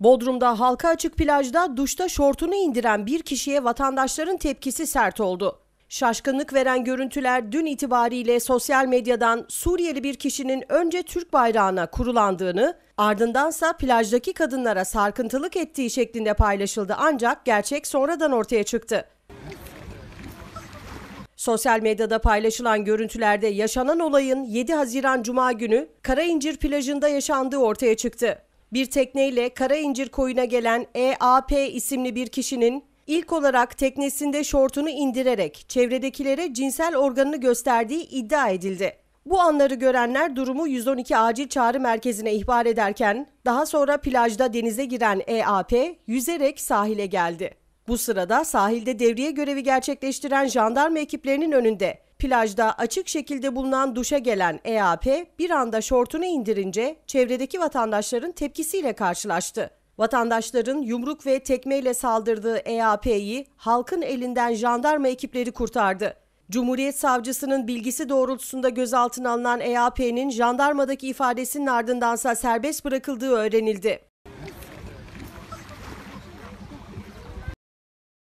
Bodrum'da halka açık plajda duşta şortunu indiren bir kişiye vatandaşların tepkisi sert oldu. Şaşkınlık veren görüntüler dün itibariyle sosyal medyadan Suriyeli bir kişinin önce Türk bayrağına kurulandığını, ardındansa plajdaki kadınlara sarkıntılık ettiği şeklinde paylaşıldı ancak gerçek sonradan ortaya çıktı. Sosyal medyada paylaşılan görüntülerde yaşanan olayın 7 Haziran Cuma günü Karaincir plajında yaşandığı ortaya çıktı. Bir tekneyle Karaincir koyuna gelen EAP isimli bir kişinin ilk olarak teknesinde şortunu indirerek çevredekilere cinsel organını gösterdiği iddia edildi. Bu anları görenler durumu 112 acil çağrı merkezine ihbar ederken daha sonra plajda denize giren EAP yüzerek sahile geldi. Bu sırada sahilde devriye görevi gerçekleştiren jandarma ekiplerinin önünde plajda açık şekilde bulunan duşa gelen EAP bir anda şortunu indirince çevredeki vatandaşların tepkisiyle karşılaştı. Vatandaşların yumruk ve tekmeyle saldırdığı EAP'yi halkın elinden jandarma ekipleri kurtardı. Cumhuriyet Savcısının bilgisi doğrultusunda gözaltına alınan EAP'nin jandarmadaki ifadesinin ardındansa serbest bırakıldığı öğrenildi.